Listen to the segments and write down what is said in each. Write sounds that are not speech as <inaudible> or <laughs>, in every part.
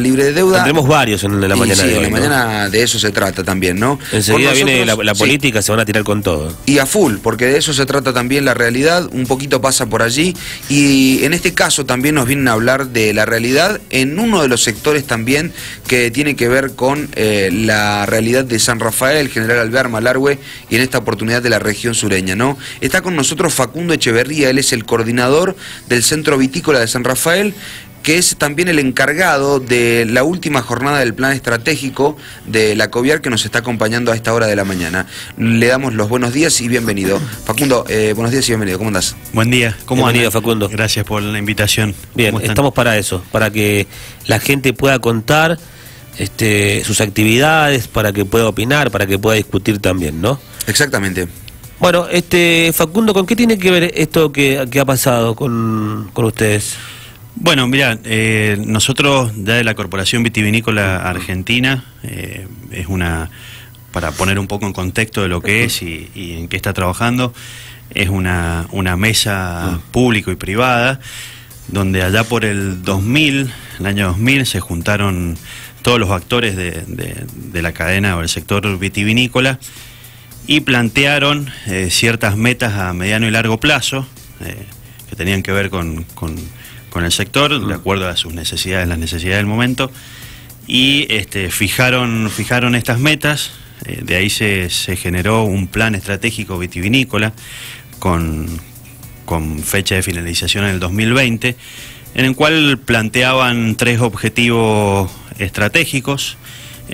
libre de deuda. Tendremos varios en la mañana sí, de en hoy, la ¿no? mañana de eso se trata también, ¿no? Enseguida Con viene la, nosotros- la sí. política, se van a tirar con todo. Y a full, porque de eso se trata también la realidad, un poquito pasa por allí y en este caso también nos vienen a hablar de la realidad en uno de los sectores también que tiene que ver con eh, la realidad de San Rafael, General Alvear, Malargüe y en esta oportunidad de la región sureña, ¿no? Está con nosotros Facundo Echeverría, él es el coordinador del Centro Vitícola de San Rafael que es también el encargado de la última jornada del plan estratégico de la COVIAR que nos está acompañando a esta hora de la mañana. Le damos los buenos días y bienvenido. Facundo, eh, buenos días y bienvenido. ¿Cómo andás? Buen día, ¿cómo Bienvenido, andan? Facundo. Gracias por la invitación. Bien, estamos para eso, para que la gente pueda contar este, sus actividades, para que pueda opinar, para que pueda discutir también, ¿no? Exactamente. Bueno, este Facundo, ¿con qué tiene que ver esto que, que ha pasado con, con ustedes? Bueno, mira, eh, nosotros ya de la Corporación Vitivinícola Argentina, eh, es una, para poner un poco en contexto de lo que es y, y en qué está trabajando, es una, una mesa público y privada, donde allá por el 2000, el año 2000, se juntaron todos los actores de, de- de la cadena o el sector vitivinícola y plantearon eh, ciertas metas a mediano y largo plazo que tenían que ver con, con- con el sector, de acuerdo a sus necesidades, las necesidades del momento, y este, fijaron, fijaron estas metas, eh, de ahí se, se generó un plan estratégico vitivinícola con, con fecha de finalización en el 2020, en el cual planteaban tres objetivos estratégicos.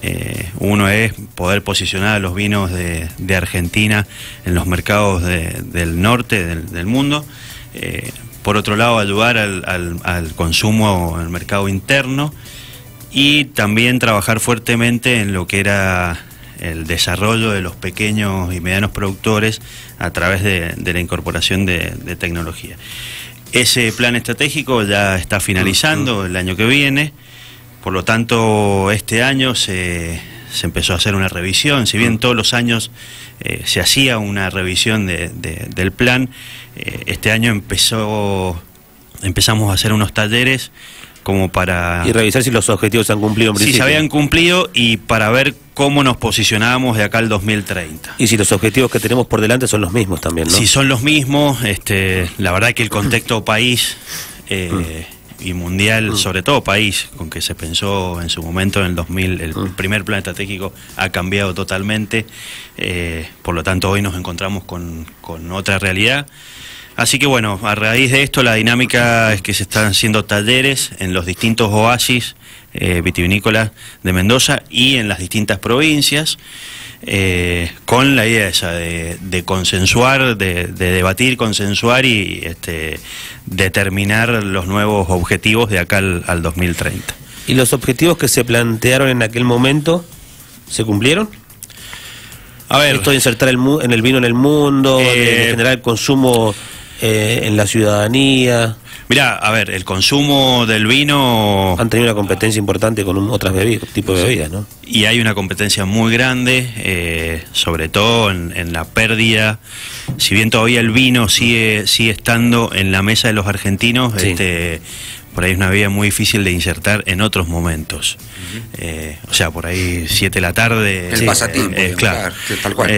Eh, uno es poder posicionar a los vinos de, de Argentina en los mercados de- del norte del, del mundo. Eh, por otro lado, ayudar al, al- al consumo el mercado interno y también trabajar fuertemente en lo que era el desarrollo de los pequeños y medianos productores a través de, de la incorporación de, de tecnología. Ese plan estratégico ya está finalizando el año que viene, por lo tanto este año se, se empezó a hacer una revisión, si bien todos los años eh, se hacía una revisión de- del plan, eh, este año empezó, empezamos a hacer unos talleres como para Y revisar si los objetivos se han cumplido en si se principio. habían cumplido y para ver cómo nos posicionábamos de acá al 2030. Y si los objetivos que tenemos por delante son los mismos también, ¿no? Si son los mismos, este, la verdad que el contexto país eh, Mm. y mundial, sobre todo país, con que se pensó en su momento en el 2000, el Mm. primer plan estratégico ha cambiado totalmente, eh, por lo tanto hoy nos encontramos con, con otra realidad. Así que bueno, a raíz de esto la dinámica es que se están haciendo talleres en los distintos oasis eh, vitivinícolas de Mendoza y en las distintas provincias, eh, con la idea esa de, de consensuar, de, de debatir, consensuar y este, determinar los nuevos objetivos de acá al, al 2030. ¿Y los objetivos que se plantearon en aquel momento se cumplieron? A ver, Esto de insertar el mu- en el vino en el mundo, Eh, de generar el consumo eh, en la ciudadanía. mira, a ver, el consumo del vino Han tenido una competencia importante con un- otras bebidas, tipos de bebidas, ¿no? y hay una competencia muy grande, eh, sobre todo en, en la pérdida. Si bien todavía el vino sigue, sigue estando en la mesa de los argentinos, Sí. este, por ahí es una bebida muy difícil de insertar en otros momentos. Eh, o sea, por ahí 7 de la tarde. El pasatiempo, eh, digamos, claro. sí, tal cual.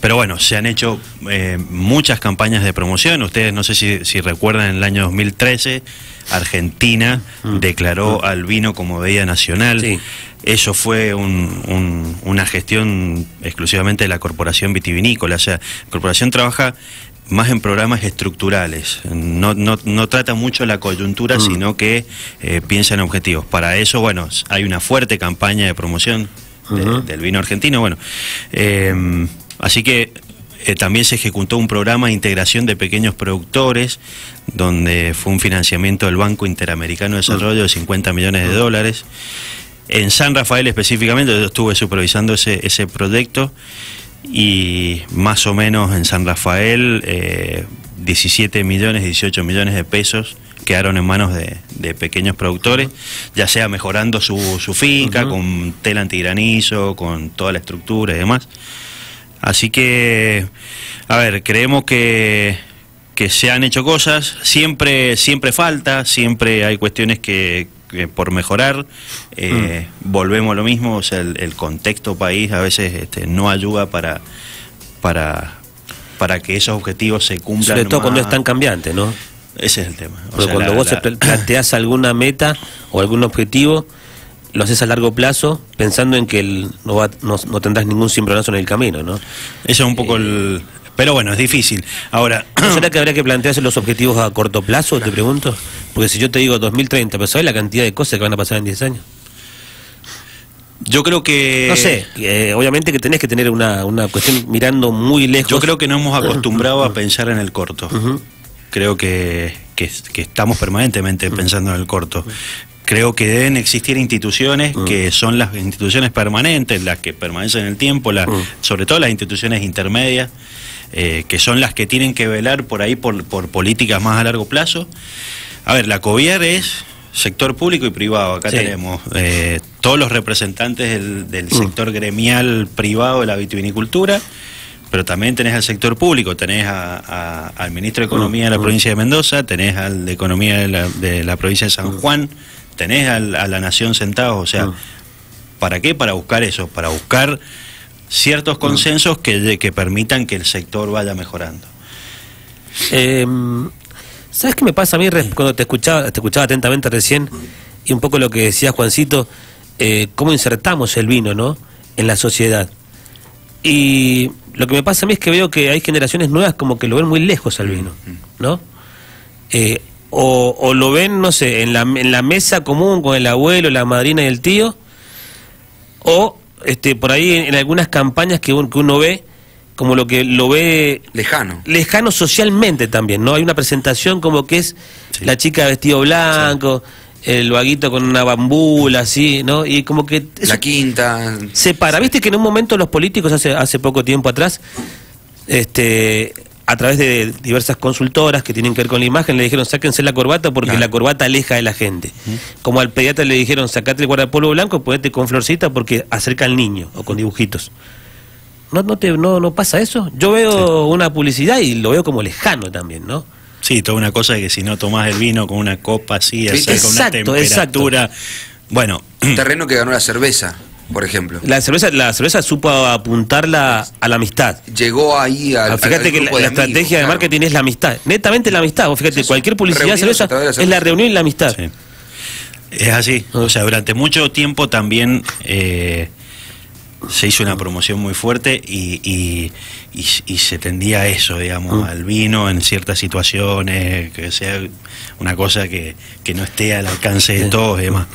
Pero bueno, se han hecho eh, muchas campañas de promoción. Ustedes no sé si, si recuerdan en el año 2013, Argentina declaró al vino como bebida nacional. Mm. Sí. Eso fue un- un- una gestión exclusivamente de la Corporación Vitivinícola. O sea, la Corporación trabaja más en programas estructurales. No, no, no trata mucho la coyuntura, Mm. sino que eh, piensa en objetivos. Para eso, bueno, hay una fuerte campaña de promoción de- del vino argentino. Bueno, eh, así que eh, también se ejecutó un programa de integración de pequeños productores, donde fue un financiamiento del Banco Interamericano de Desarrollo de 50 millones de dólares. En San Rafael específicamente, yo estuve supervisando ese, ese proyecto y más o menos en San Rafael eh, 17 millones, 18 millones de pesos quedaron en manos de, de pequeños productores, ya sea mejorando su, su finca, con tela antigranizo, con toda la estructura y demás. Así que, a ver, creemos que, que se han hecho cosas, siempre, siempre falta, siempre hay cuestiones que, eh, por mejorar, eh, Mm. volvemos a lo mismo, o sea, el, el contexto país a veces este, no ayuda para, para, para que esos objetivos se cumplan. Sobre todo cuando es tan cambiante, ¿no? Ese es el tema. O Porque sea, cuando la- vos la- te planteas alguna meta o algún objetivo, lo haces a largo plazo pensando en que el- no, va- no, no tendrás ningún cimbronazo en el camino, ¿no? Eso es un poco el... Pero bueno, es difícil. Ahora, ¿No <clears throat> será que habría que plantearse los objetivos a corto plazo, te pregunto? Porque si yo te digo 2030, pero ¿sabes la cantidad de cosas que van a pasar en 10 años? yo creo que... No sé, eh, obviamente que tenés que tener una, una cuestión mirando muy lejos. Yo creo que no hemos acostumbrado a pensar en el corto. Creo que, que- que estamos permanentemente pensando en el corto. Creo que deben existir instituciones que son las instituciones permanentes, las que permanecen en el tiempo, las- sobre todo las instituciones intermedias, eh, que son las que tienen que velar por ahí por, por políticas más a largo plazo. A ver, la COVIAR es sector público y privado. Acá Sí. tenemos eh, todos los representantes del, del sector gremial privado de la vitivinicultura, pero también tenés al sector público, tenés a- a- al ministro de Economía de la provincia de Mendoza, tenés al de Economía de la, de la provincia de San Juan, tenés a la Nación sentados, o sea, ¿para qué? Para buscar eso, para buscar ciertos consensos que, de- que permitan que el sector vaya mejorando. Eh, ¿Sabes qué me pasa a mí cuando te escuchaba, te escuchaba atentamente recién y un poco lo que decía Juancito, eh, cómo insertamos el vino, ¿no? En la sociedad. Y lo que me pasa a mí es que veo que hay generaciones nuevas como que lo ven muy lejos al vino, ¿no? Eh, o, o lo ven, no sé, en la, en la mesa común con el abuelo, la madrina y el tío, o este, por ahí en, en algunas campañas que, un- que uno ve, como lo que lo ve Lejano. lejano socialmente también, ¿no? Hay una presentación como que es Sí. la chica vestido blanco, el vaguito con una bambula, así, ¿no? Y como que La quinta. separa. Viste que en un momento los políticos, hace, hace poco tiempo atrás, este a través de diversas consultoras que tienen que ver con la imagen, le dijeron sáquense la corbata porque Claro. la corbata aleja de la gente. Como al pediatra le dijeron sacate el guardapolvo blanco, ponete con florcita porque acerca al niño o con dibujitos. ¿No, no, te, no, ¿No pasa eso? Yo veo una publicidad y lo veo como lejano también, ¿no? Sí, toda una cosa de que si no tomás el vino con una copa así, Sí, así, con una exacto, temperatura. Bueno, Un terreno que ganó la cerveza, por ejemplo. La cerveza, la cerveza supo apuntarla a la amistad. Llegó ahí al. Ah, fíjate al que la, grupo la amigos, estrategia de claro. marketing es la amistad. Netamente la amistad. Vos fíjate, cualquier publicidad de cerveza a través de la es la cerveza. reunión y la amistad. sí. es así. O sea, durante mucho tiempo también eh, se hizo una promoción muy fuerte y, y- y- y se tendía a eso, digamos, al vino en ciertas situaciones, que sea una cosa que, que no esté al alcance de todos y demás.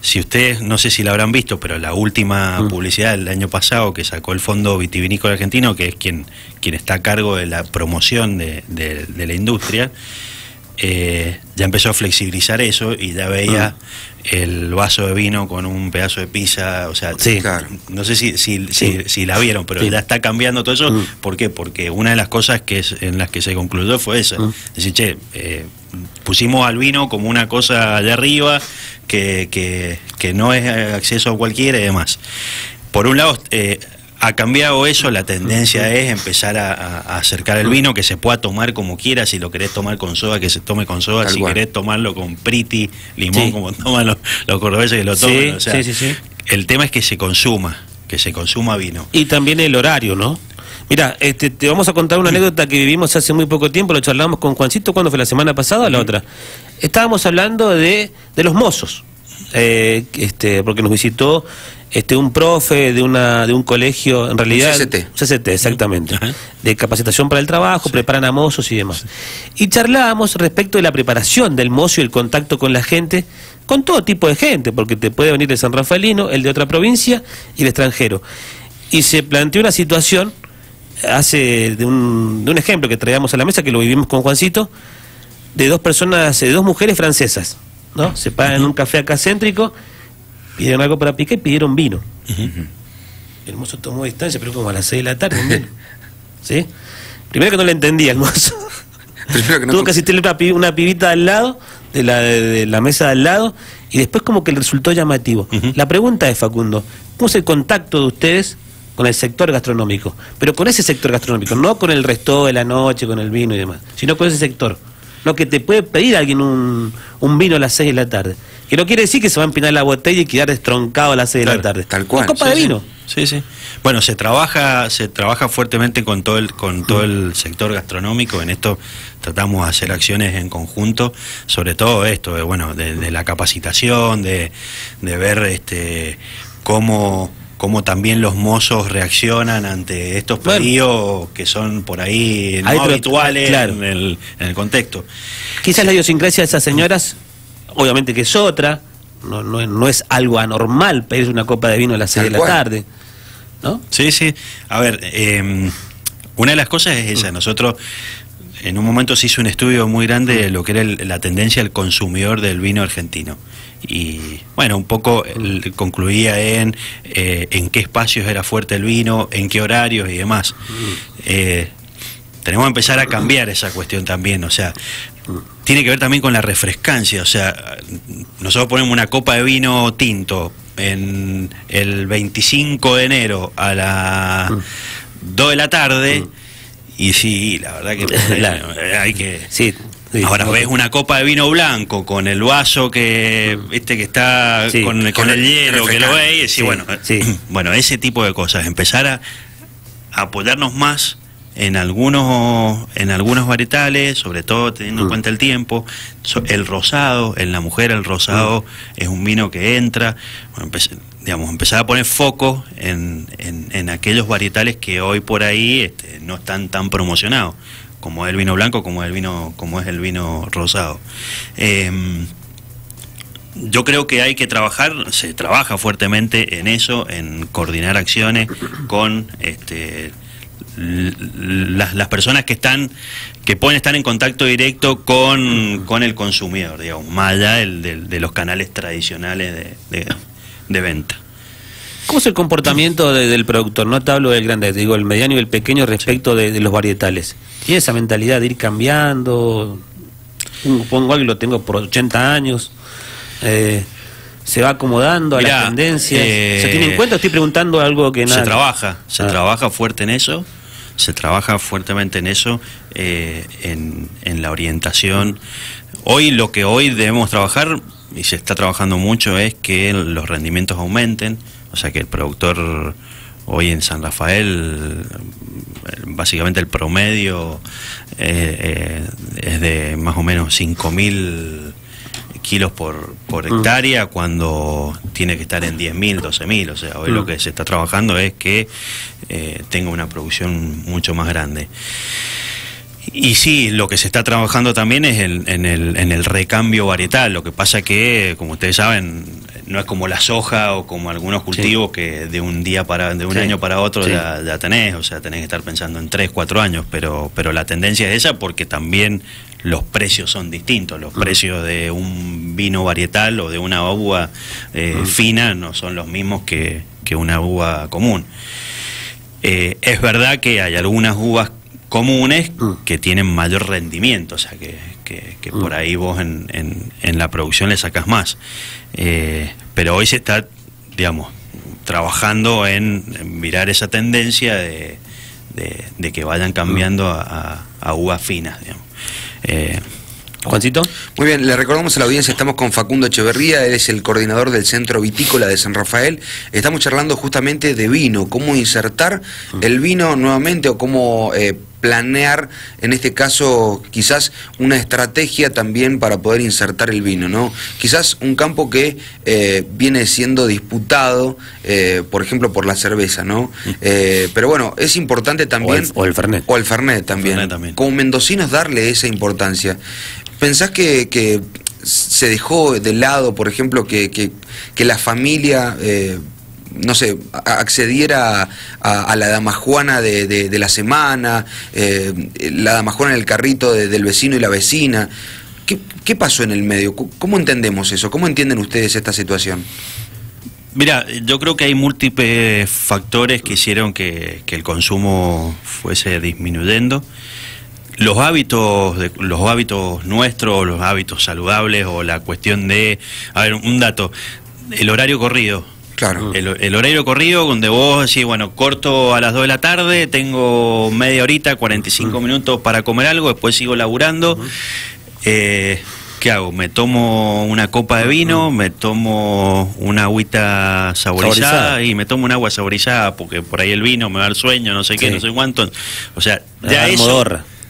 Si ustedes, no sé si la habrán visto, pero la última publicidad del año pasado que sacó el Fondo Vitivinícola Argentino, que es quien, quien está a cargo de la promoción de, de- de la industria, eh, ya empezó a flexibilizar eso y ya veía el vaso de vino con un pedazo de pizza, o sea, Sí. Claro. no sé si, si, Sí. si, si la vieron, pero Sí. ya está cambiando todo eso. Mm. ¿Por qué? Porque una de las cosas que es, en las que se concluyó fue esa. Mm. Decir, che, eh, pusimos al vino como una cosa de arriba que, que, que no es acceso a cualquiera y demás. Por un lado, eh, ha cambiado eso, la tendencia es empezar a, acercar el vino, que se pueda tomar como quiera, si lo querés tomar con soda, que se tome con soda, Tal si cual. querés tomarlo con priti, limón, Sí. como toman los, los cordobeses que lo toman. Sí, o sea, sí. El tema es que se consuma, que se consuma vino. Y también el horario, ¿no? Mira, este, te vamos a contar una anécdota que vivimos hace muy poco tiempo, lo charlamos con Juancito, ¿cuándo fue? ¿La semana pasada o la otra? Estábamos hablando de, de los mozos, eh, este, porque nos visitó este un profe de una de un colegio, en realidad... CCT. Un CCT, exactamente. Ajá. De capacitación para el trabajo, preparan a mozos y demás. Y charlábamos respecto de la preparación del mozo y el contacto con la gente, con todo tipo de gente, porque te puede venir el San Rafaelino, el de otra provincia y el extranjero. Y se planteó una situación, hace de un, de un ejemplo que traíamos a la mesa, que lo vivimos con Juancito, de dos personas, de dos mujeres francesas, ¿no? Se paran en un café acá céntrico, pidieron algo para picar y pidieron vino. El mozo tomó distancia, pero como a las 6 de la tarde. ¿Sí? Primero que no le entendía el mozo. Primero que no Tuvo que asistirle una, una pibita al lado, de la, de, de la mesa de al lado, y después como que le resultó llamativo. La pregunta es, Facundo, ¿cómo es el contacto de ustedes con el sector gastronómico? Pero con ese sector gastronómico, no con el resto de la noche, con el vino y demás, sino con ese sector. Lo que te puede pedir alguien un, un vino a las 6 de la tarde. Que no quiere decir que se va a empinar la botella y quedar destroncado a las 6 de la tarde. tal cual, Una copa sí, de sí. vino. Sí, sí. Bueno, se trabaja, se trabaja fuertemente con todo el, con todo el sector gastronómico. En esto tratamos de hacer acciones en conjunto, sobre todo esto, de, bueno, de, de la capacitación, de, de ver este cómo cómo también los mozos reaccionan ante estos Bueno. pedidos que son por ahí no habituales claro. en, el, en el contexto. Quizás la idiosincrasia de esas señoras, obviamente que es otra, no, no, no es algo anormal pedir una copa de vino a las 6 de la cual. tarde. ¿No? Sí, sí. A ver, eh, una de las cosas es esa. Nosotros, en un momento se hizo un estudio muy grande de lo que era la tendencia del consumidor del vino argentino. Y bueno, un poco concluía en eh, en qué espacios era fuerte el vino, en qué horarios y demás. Eh, tenemos que empezar a cambiar esa cuestión también, o sea, tiene que ver también con la refrescancia, o sea, nosotros ponemos una copa de vino tinto en el 25 de enero a las 2 de la tarde y sí, la verdad que <laughs> Claro. eh, hay que... Sí. sí. Ahora ves una copa de vino blanco con el vaso que viste que está Sí. con, con el hielo que lo ves y decís, bueno, sí. <clears throat> bueno, ese tipo de cosas, empezar a, apoyarnos más en algunos en algunos varietales, sobre todo teniendo en Mm. cuenta el tiempo, el rosado, en la mujer el rosado Mm. es un vino que entra, bueno, empezar a poner foco en, en- aquellos varietales que hoy por ahí este, no están tan promocionados, como es el vino blanco, como es el vino, como es el vino rosado. Em, yo creo que hay que trabajar, se trabaja fuertemente en eso, en coordinar acciones con este, las, personas que están, que pueden estar en contacto directo con, con el consumidor, digamos, más allá de los canales tradicionales de- de venta. ¿Cómo es el comportamiento de- del productor? No te hablo del grande, te digo el mediano y el pequeño respecto de, de los varietales. ¿Tiene esa mentalidad de ir cambiando? Pongo algo, lo tengo por 80 años. eh, ¿Se va acomodando a Mirá, las tendencias? eh, ¿Se tiene en cuenta? Estoy preguntando algo que nada. Se trabaja, se Ah. trabaja fuerte en eso, se trabaja fuertemente en eso, eh, en, en la orientación. Hoy lo que hoy debemos trabajar, y se está trabajando mucho, es que los rendimientos aumenten, o sea que el productor hoy en San Rafael, eh, básicamente el promedio eh, eh, es de más o menos 5.000 kilos por, por hectárea cuando tiene que estar en 10.000, 12.000. O sea, hoy lo Mm. que se está trabajando es que eh, tenga una producción mucho más grande. Y sí, lo que se está trabajando también es en, el, en el recambio varietal. Lo que pasa que, como ustedes saben, no es como la soja o como algunos cultivos que de un día para, de un Sí. año para otro Sí. ya, ya tenés. O sea, tenés que estar pensando en tres, cuatro años. Pero, pero la tendencia es esa porque también los precios son distintos. Los precios de un vino varietal o de una uva eh, fina no son los mismos que, que una uva común. Eh, es verdad que hay algunas uvas comunes Mm. que tienen mayor rendimiento, o sea que, que- que por Mm. ahí vos en, en- en la producción le sacas más. Eh, pero hoy se está, digamos, trabajando en, en mirar esa tendencia de, de- de que vayan cambiando a, a- a uvas finas, digamos. Eh, Juancito. Muy bien, le recordamos a la audiencia, estamos con Facundo Echeverría, él es el coordinador del Centro Vitícola de San Rafael. Estamos charlando justamente de vino, cómo insertar el vino nuevamente o cómo eh, planear, en este caso, quizás una estrategia también para poder insertar el vino, ¿no? Quizás un campo que eh, viene siendo disputado, eh, por ejemplo, por la cerveza, ¿no? Eh, pero bueno, es importante también... O el- o el Fernet. O el Fernet también. Fernet también. Como mendocinos darle esa importancia. ¿Pensás que, que se dejó de lado, por ejemplo, que, que- que la familia, eh, no sé, accediera a, la damajuana de, de- de la semana, eh, la damajuana en el carrito de- del vecino y la vecina? ¿Qué, qué pasó en el medio? ¿Cómo- ¿Cómo entendemos eso? ¿Cómo entienden ustedes esta situación? Mira, yo creo que hay múltiples factores que hicieron que, que el consumo fuese disminuyendo. Los hábitos, de, los hábitos nuestros, los hábitos saludables o la cuestión de, a ver, un dato, el horario corrido. Claro. El, el horario corrido donde vos decís, bueno, corto a las 2 de la tarde, tengo media horita, 45 minutos para comer algo, después sigo laburando. Eh, ¿qué hago? Me tomo una copa de vino, me tomo una agüita saborizada, Saborizada. y me tomo un agua saborizada porque por ahí el vino me va dar sueño, no sé qué, Sí. no sé cuánto. O sea, ya eso,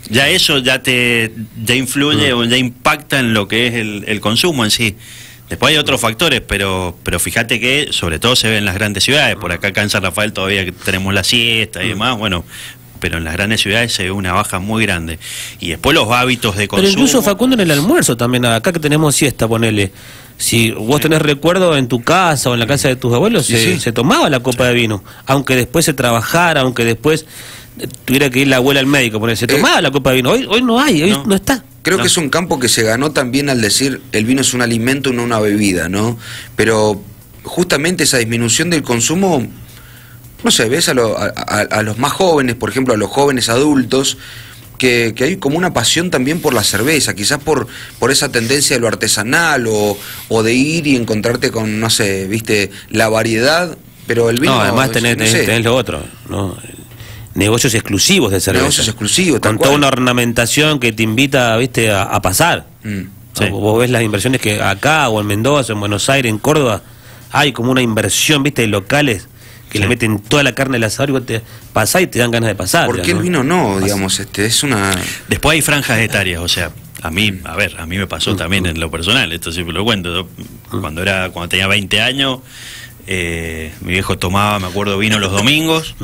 ya eso ya te ya influye o ya impacta en lo que es el, el consumo en sí. Después hay otros factores, pero pero fíjate que sobre todo se ve en las grandes ciudades. Por acá, acá en San Rafael todavía tenemos la siesta y demás, bueno, pero en las grandes ciudades se ve una baja muy grande. Y después los hábitos de Pero consumo. incluso Facundo en el almuerzo también, acá que tenemos siesta, ponele. Si vos tenés recuerdo en tu casa o en la casa de tus abuelos, Sí, se, sí. se tomaba la copa de vino. Aunque después se trabajara, aunque después tuviera que ir la abuela al médico, ponele, se Eh, tomaba la copa de vino. Hoy, hoy no hay, hoy no, No. está. Creo No. que es un campo que se ganó también al decir el vino es un alimento, no una bebida, ¿no? Pero justamente esa disminución del consumo, no sé, ves a, lo- a- a- a los más jóvenes, por ejemplo, a los jóvenes adultos, que, que hay como una pasión también por la cerveza, quizás por, por esa tendencia de lo artesanal o, o de ir y encontrarte con, no sé, viste, la variedad, pero el vino... no, además tenés, no tenés- tenés lo otro, ¿no? Negocios exclusivos de cerveza. Negocios exclusivos, Con toda cual. una ornamentación que te invita, viste, a, a pasar. Mm. Vos ves las inversiones que acá o en Mendoza, en Buenos Aires, en Córdoba, hay como una inversión, viste, de locales que Sí. le meten toda la carne al asador y vos te pasás y te dan ganas de pasar. ¿Por ya, qué el ¿no? vino no, digamos? este Es una... Después hay franjas etarias, o sea, a mí, a ver, a mí me pasó también en lo personal, esto siempre lo cuento. Yo, cuando era cuando tenía 20 años, eh, mi viejo tomaba, me acuerdo, vino los domingos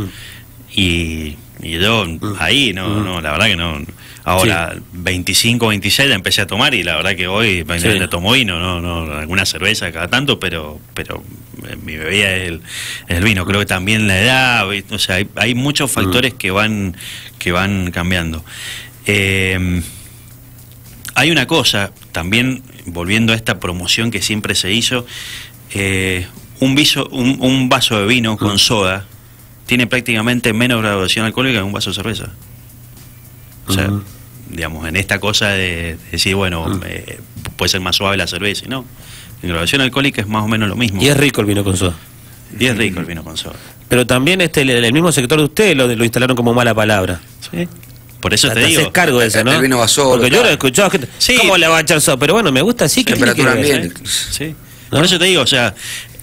y, y yo ahí, no, no, la verdad que no. Ahora, 25, 26 ya empecé a tomar y la verdad que hoy Sí. me tomo vino, no, no, alguna cerveza cada tanto, pero, pero eh, mi bebida es el, el vino. Creo que también la edad, o sea, hay, hay muchos factores que van que van cambiando. Eh, hay una cosa, también volviendo a esta promoción que siempre se hizo, eh, un, viso- un, un vaso de vino con soda tiene prácticamente menos graduación alcohólica que un vaso de cerveza. O sea, digamos, en esta cosa de decir, bueno, eh, puede ser más suave la cerveza, y no. En graduación alcohólica es más o menos lo mismo. Y es rico el vino con soda. Y es rico el vino con soda. Pero también este el, el mismo sector de ustedes lo, lo instalaron como mala palabra. Sí. Por eso Te te digo. cargo de eso, ¿no? el vino va solo, Porque yo lo he escuchado, gente, Sí. ¿cómo le va a echar soda? Pero bueno, me gusta así. ¿qué tiene que Temperatura ver? ambiente. Sí. ¿No? Por eso te digo, o sea,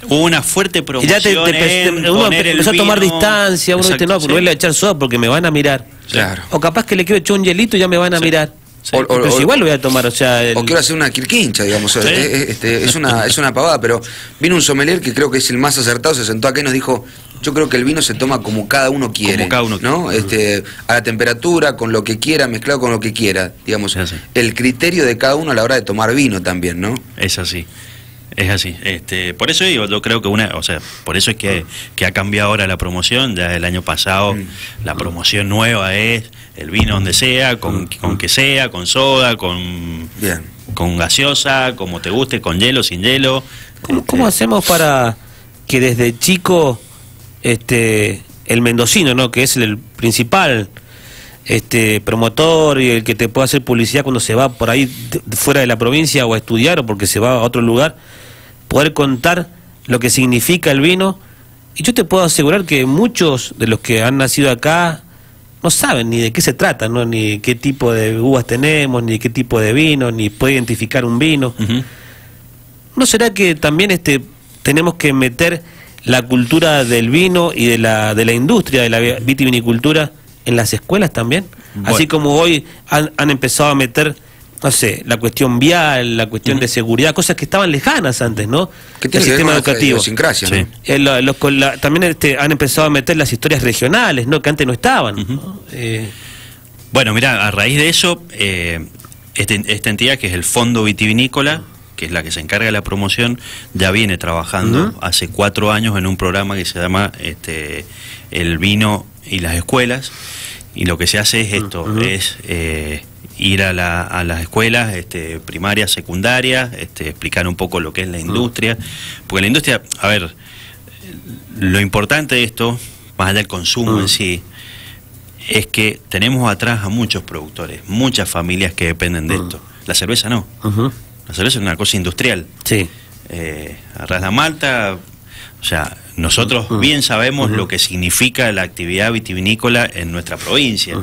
hubo una fuerte Y promoción. ya te, uno empezó a tomar distancia, uno dice, no, porque sí. voy a echar soda porque me van a mirar. Claro. O capaz que le quiero echar un hielito y ya me van a Sí. mirar. Sí. O- o- Pero si o- igual lo voy a tomar, o sea... el- O quiero hacer una quirquincha, digamos. Es, es- este, es una, es una pavada, pero vino un sommelier que creo que es el más acertado, se sentó acá y nos dijo, yo creo que el vino se toma como cada uno quiere. Como cada uno ¿no? Este, a la temperatura, con lo que quiera, mezclado con lo que quiera. Digamos, el criterio de cada uno a la hora de tomar vino también, ¿no? Es así. Es así. Este, por eso digo, yo creo que una, o sea, por eso es que, que ha cambiado ahora la promoción. Ya el año pasado la promoción nueva es el vino donde sea, con, con que sea, con soda, con, Bien. con gaseosa, como te guste, con hielo, sin hielo. ¿Cómo, Este, cómo hacemos para que desde chico este el mendocino, ¿no? que es el principal este promotor y el que te puede hacer publicidad cuando se va por ahí fuera de la provincia o a estudiar o porque se va a otro lugar, poder contar lo que significa el vino? Y yo te puedo asegurar que muchos de los que han nacido acá no saben ni de qué se trata, ¿no? ni qué tipo de uvas tenemos, ni qué tipo de vino, ni puede identificar un vino. ¿No será que también este tenemos que meter la cultura del vino y de la, de la industria de la vitivinicultura en las escuelas también? Bueno. Así como hoy han, han empezado a meter, no sé, la cuestión vial, la cuestión de seguridad, cosas que estaban lejanas antes, ¿no? Que tiene que ver sistema con educativo. idiosincrasia, Sí. ¿no? Eh, lo- los con la- también este, han empezado a meter las historias regionales, ¿no? Que antes no estaban. ¿no? Eh, Bueno, mira, a raíz de eso, eh, este- esta entidad que es el Fondo Vitivinícola, que es la que se encarga de la promoción, ya viene trabajando hace cuatro años en un programa que se llama este, El vino y las escuelas. Y lo que se hace es esto, es eh, ir a, la- a las escuelas este, primarias, secundarias, este, explicar un poco lo que es la industria. Porque la industria, a ver, lo importante de esto, más allá del consumo en Mm. sí, es que tenemos atrás a muchos productores, muchas familias que dependen de Mm. esto. La cerveza no. La cerveza es una cosa industrial. Sí. Eh, arras la malta, o sea, nosotros Mm. bien sabemos lo que significa la actividad vitivinícola en nuestra provincia.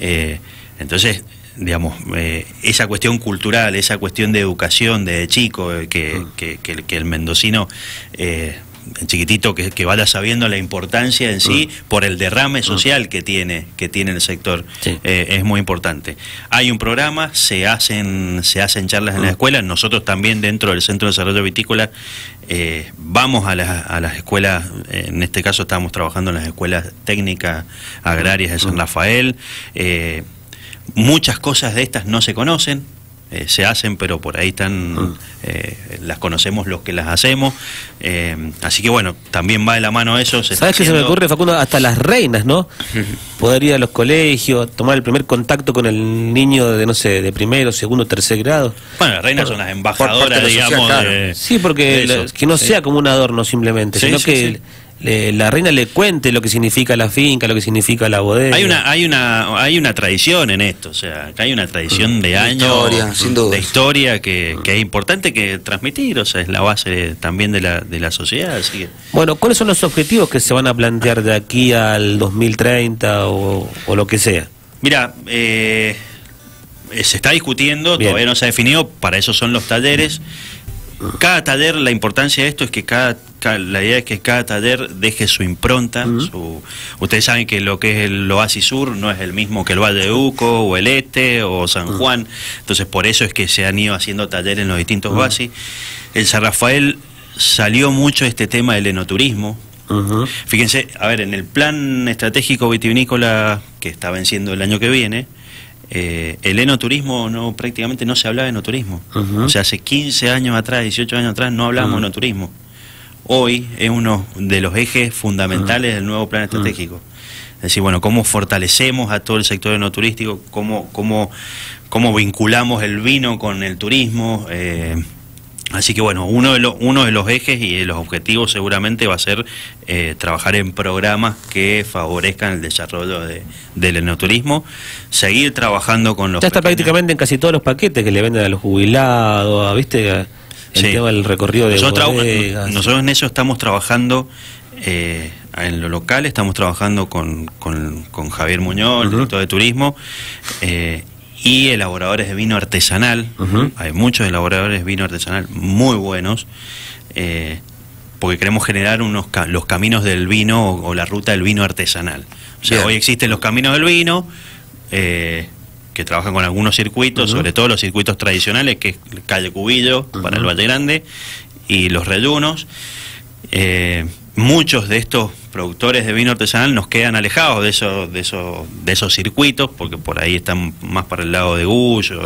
Eh, entonces, digamos, eh, esa cuestión cultural, esa cuestión de educación de chico, eh, que, Mm. que, que- que el mendocino, eh, el chiquitito, que, que vaya sabiendo la importancia en sí por el derrame social que tiene que tiene el sector. Sí. eh, es muy importante. Hay un programa, se hacen, se hacen charlas en Mm. la escuela, nosotros también dentro del Centro de Desarrollo Vitícola eh, vamos a las, a las escuelas, en este caso estamos trabajando en las escuelas técnicas agrarias de. San Rafael. eh, muchas cosas de estas no se conocen, eh, se hacen, pero por ahí están, Mm. eh, las conocemos los que las hacemos. eh, así que bueno, también va de la mano eso. se ¿Sabes qué se me ocurre, Facundo? Hasta las reinas, ¿no? <laughs> Poder ir a los colegios, tomar el primer contacto con el niño de, no sé, de primero, segundo, tercer grado. Bueno, las reinas son las parte embajadoras, de la sociedad, digamos. claro. de- Sí, porque de la- eso. que no sea como un adorno simplemente, Sí, sino sí, que sí. Le- la reina le cuente lo que significa la finca, lo que significa la bodega. Hay una, hay una, hay una tradición en esto, o sea, que hay una tradición de De años, historia, sin de historia que, que es importante que transmitir, o sea, es la base también de la, de la sociedad, así que Bueno, ¿cuáles son los objetivos que se van a plantear de aquí al 2030 o, o lo que sea? Mira, eh, eh, se está discutiendo, Bien. todavía no se ha definido, para eso son los talleres. Cada taller, la importancia de esto es que cada, ca- la idea es que cada taller deje su impronta. su- ustedes saben que lo que es el Oasis Sur no es el mismo que el Valle de Uco o el Este o San Juan, entonces por eso es que se han ido haciendo talleres en los distintos oasis. En San Rafael salió mucho este tema del enoturismo. Fíjense, a ver, en el plan estratégico vitivinícola que está venciendo el año que viene, eh, el enoturismo no, prácticamente no se hablaba de enoturismo. O sea, hace 15 años atrás, 18 años atrás, no hablábamos de enoturismo. Hoy es uno de los ejes fundamentales del nuevo plan estratégico. Es decir, bueno, cómo fortalecemos a todo el sector enoturístico, cómo, cómo, cómo vinculamos el vino con el turismo. eh, Así que bueno, uno de, los uno de los ejes y de los objetivos seguramente va a ser eh, trabajar en programas que favorezcan el desarrollo de- del enoturismo, seguir trabajando con los... Ya está pequeños- prácticamente en casi todos los paquetes que le venden a los jubilados, ¿viste? El Sí. tema del recorrido de nosotros, bodegas. nosotros en eso estamos trabajando eh, en lo local, estamos trabajando con, con- con Javier Muñoz, el director de turismo, eh, y elaboradores de vino artesanal. Hay muchos elaboradores de vino artesanal muy buenos. eh, porque queremos generar unos ca- los caminos del vino o, o la ruta del vino artesanal. O sea, Bien. hoy existen los caminos del vino, eh, que trabajan con algunos circuitos, sobre todo los circuitos tradicionales, que es Calle Cubillo para el Valle Grande, y los reyunos. Eh, muchos de estos productores de vino artesanal nos quedan alejados de esos, de esos, de esos circuitos, porque por ahí están más para el lado de Gullo.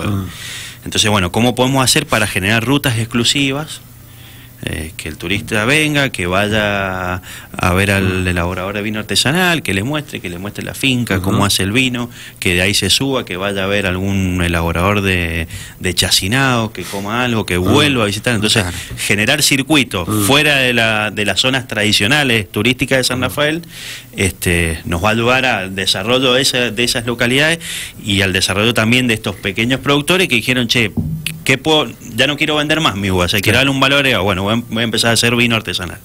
Entonces, bueno, ¿cómo podemos hacer para generar rutas exclusivas? Eh, que el turista venga, que vaya a ver al elaborador de vino artesanal, que le muestre, que le muestre la finca, cómo hace el vino, que de ahí se suba, que vaya a ver algún elaborador de, de chacinado, que coma algo, que vuelva a visitar. Entonces, Claro. generar circuitos fuera de, la, de las zonas tradicionales turísticas de San Rafael este, nos va a ayudar al desarrollo de, esa- de esas localidades y al desarrollo también de estos pequeños productores que dijeron, che, ¿qué puedo? ya no quiero vender más mi uva, o sea, quiero darle un valor agregado. Bueno, voy a, voy a empezar a hacer vino artesanal.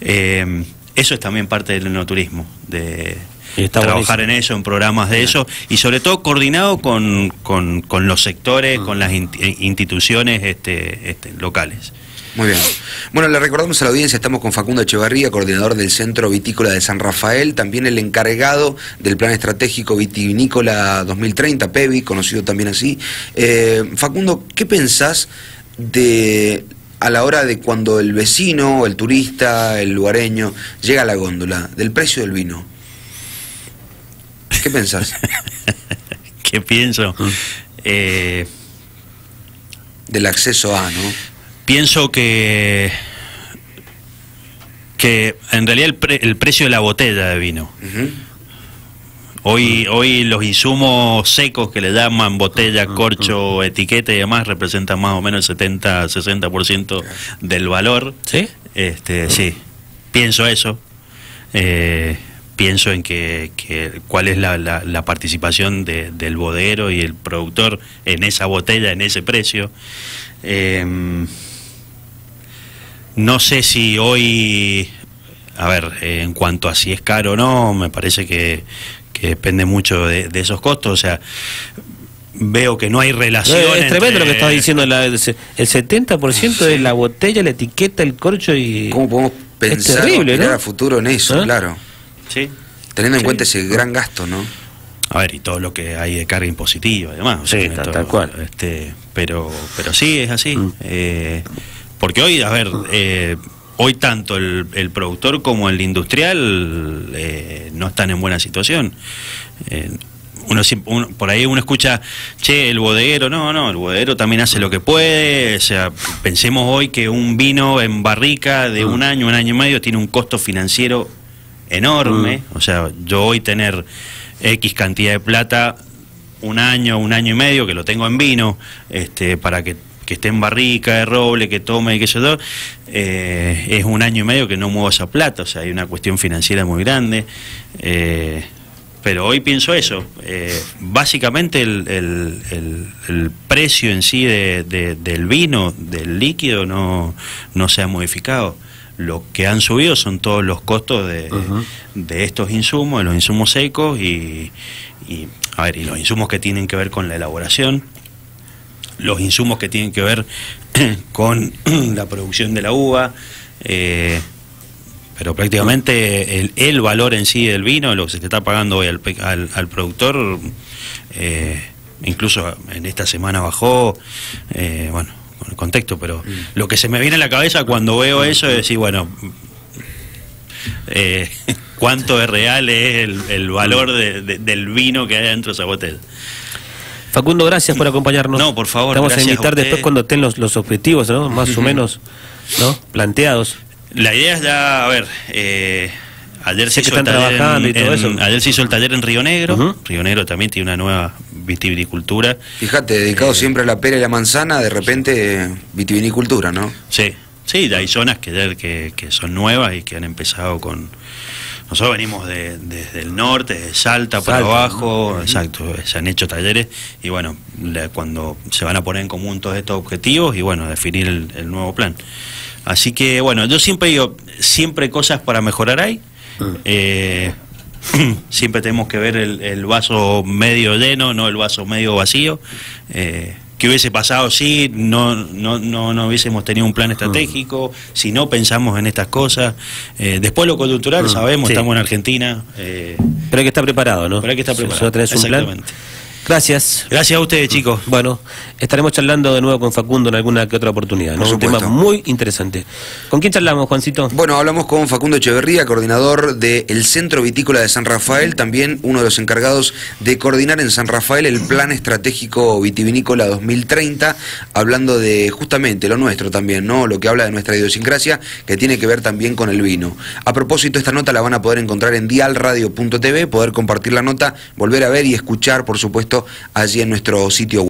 Eh, eso es también parte del enoturismo, de trabajar buenísimo. en eso, en programas de eso, y sobre todo coordinado con, con- con los sectores, con las in- eh, instituciones este, este, locales. Muy bien. Bueno, le recordamos a la audiencia, estamos con Facundo Echevarría, coordinador del Centro Vitícola de San Rafael, también el encargado del Plan Estratégico Vitivinícola 2030, PEVI, conocido también así. Eh, Facundo, ¿qué pensás de a la hora de cuando el vecino, el turista, el lugareño llega a la góndola, del precio del vino? ¿Qué pensás? <laughs> ¿Qué pienso? Eh, Del acceso a, ¿no? Pienso que que en realidad el, pre- el precio de la botella de vino. Hoy, hoy los insumos secos que le llaman botella, corcho, etiqueta y demás representan más o menos el 70-60% del valor. ¿Sí? Este, sí, pienso eso. Eh, pienso en que, que cuál es la, la- la participación de- del bodero y el productor en esa botella, en ese precio. Eh, no sé si hoy, a ver, eh, en cuanto a si es caro o no, me parece que, que depende mucho de, de esos costos. O sea, veo que no hay relación. No, es tremendo entre- lo que estás diciendo. la- el 70% de la botella, la etiqueta, el corcho y. ¿Cómo podemos pensar terrible, o ¿no? a futuro en eso? ¿Ah? Claro. Sí. Teniendo en Sí. cuenta ese gran gasto, ¿no? A ver, y todo lo que hay de carga impositiva, además. o Sí, sea, tal- esto, tal cual. Este, pero, pero sí, es así. Mm. Eh, porque hoy, a ver, eh, hoy tanto el, el productor como el industrial eh, no están en buena situación. Eh, uno, uno- por ahí uno escucha, che, el bodeguero, no, no, el bodeguero también hace lo que puede, o sea, pensemos hoy que un vino en barrica de un año, un año y medio tiene un costo financiero enorme, o sea, yo hoy tener X cantidad de plata, un año, un año y medio, que lo tengo en vino, este, para que, que esté en barrica de roble, que tome y que yo eh, es un año y medio que no muevo esa plata, o sea, hay una cuestión financiera muy grande. eh, pero hoy pienso eso. eh, básicamente el, el- el- el precio en sí de- de- del vino, del líquido, no, no se ha modificado. Lo que han subido son todos los costos de, de estos insumos, de los insumos secos y, y, a ver, y los insumos que tienen que ver con la elaboración, los insumos que tienen que ver <clears throat> con <clears throat> la producción de la uva. eh, pero prácticamente el, el valor en sí del vino, lo que se está pagando hoy al, al, al productor, eh, incluso en esta semana bajó, eh, bueno, con el contexto, pero lo que se me viene a la cabeza cuando veo eso es decir, bueno, <laughs> cuánto es real es el, el valor de- de- del vino que hay dentro de esa botella. Facundo, gracias por acompañarnos. No, por favor, Te vamos a invitar después cuando estén los, los objetivos, ¿no? Más o menos, ¿no? Planteados. La idea es ya, a ver, eh, ayer, se que hizo el están taller trabajando en, y todo en- eso. ayer se hizo el taller en Río Negro. Río Negro también tiene una nueva vitivinicultura. Fíjate, dedicado Eh, siempre a la pera y la manzana, de repente vitivinicultura, ¿no? Sí, sí, hay zonas que, que, que son nuevas y que han empezado con... Nosotros venimos de- desde el norte, de Salta, Salta, abajo, exacto, se han hecho talleres y bueno, cuando se van a poner en común todos estos objetivos y bueno, definir el, el nuevo plan. Así que bueno, yo siempre digo, siempre cosas para mejorar hay. Eh, <clears throat> siempre tenemos que ver el, el vaso medio lleno, no el vaso medio vacío. Eh, ¿Qué hubiese pasado si no, no, no, no hubiésemos tenido un plan estratégico? Si no pensamos en estas cosas. Eh, después lo coyuntural, sabemos, Sí. estamos en Argentina. eh, Pero hay que estar preparado, ¿no? Pero hay que estar preparado, vos tenés un plan. Gracias. gracias a ustedes, chicos. Bueno, estaremos charlando de nuevo con Facundo en alguna que otra oportunidad. ¿no? Por Un tema muy interesante. ¿Con quién charlamos, Juancito? Bueno, hablamos con Facundo Echeverría, coordinador del Centro Vitícola de San Rafael, también uno de los encargados de coordinar en San Rafael el Plan Estratégico Vitivinícola 2030, hablando de justamente lo nuestro también, ¿no? Lo que habla de nuestra idiosincrasia, que tiene que ver también con el vino. A propósito, esta nota la van a poder encontrar en dialradio.tv, poder compartir la nota, volver a ver y escuchar, por supuesto, allí en nuestro sitio web.